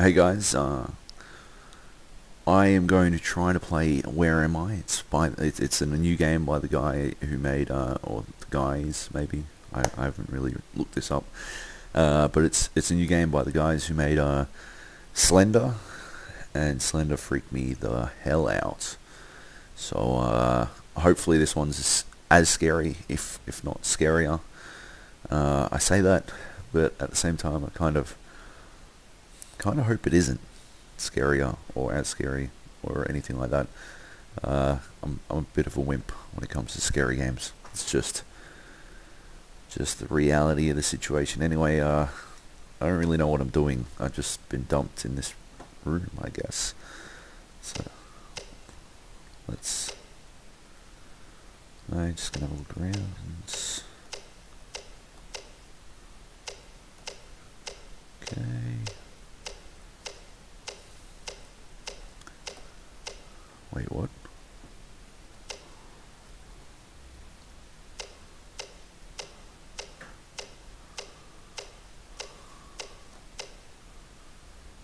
Hey guys, uh, I am going to try to play Where Am I? It's by it's, it's a new game by the guy who made uh, or the guys maybe I, I haven't really looked this up, uh, but it's it's a new game by the guys who made uh, Slender, and Slender freaked me the hell out. So uh, hopefully this one's as, scary, if if not scarier. Uh, I say that, but at the same time I kind of kind of hope it isn't scarier or as scary or anything like that. Uh, I'm, I'm a bit of a wimp when it comes to scary games. It's just just the reality of the situation. Anyway, uh, I don't really know what I'm doing. I've just been dumped in this room, I guess. So let's. I'm just gonna look around. Wait, what?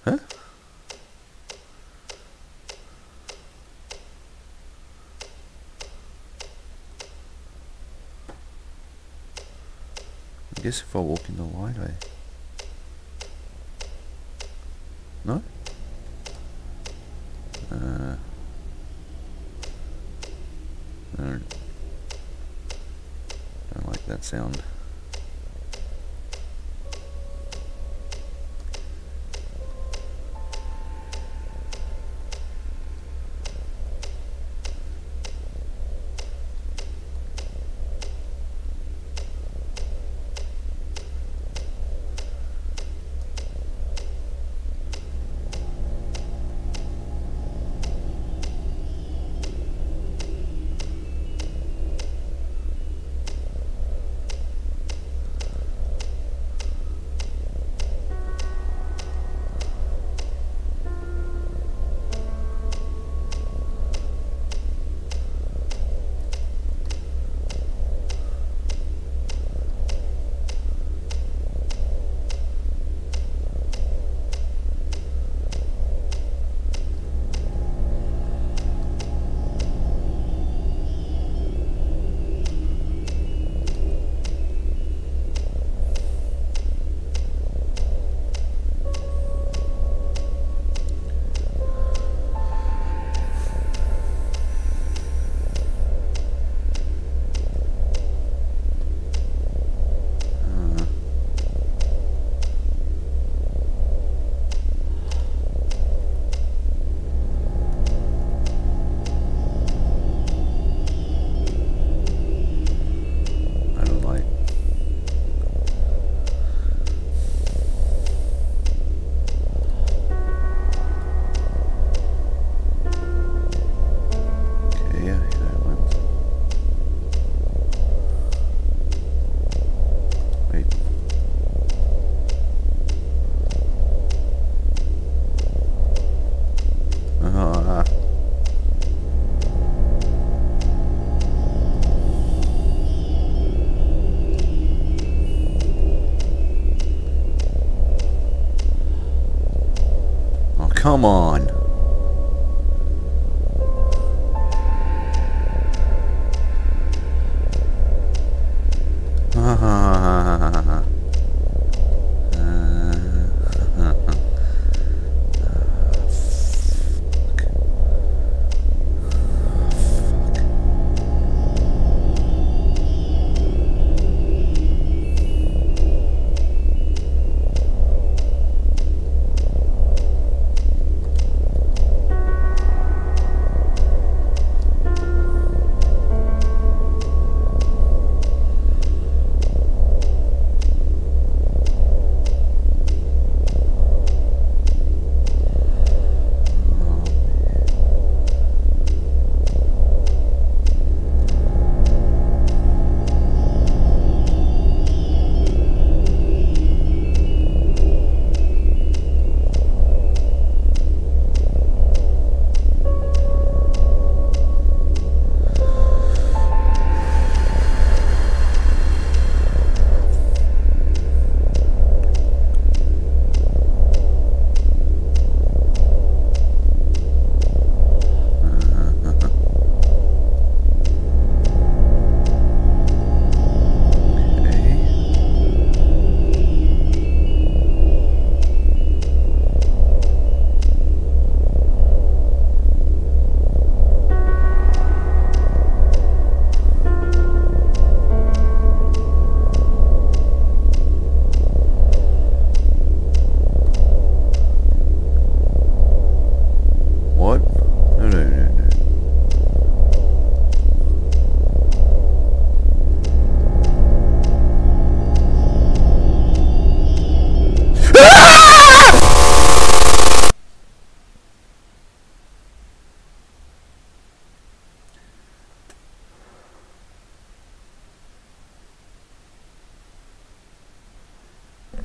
Huh? I guess if I walk in the light, I... No? I don't, don't like that sound. Come on.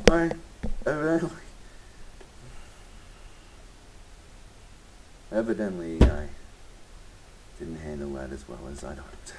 I evidently, evidently I didn't handle that as well as I'd hoped.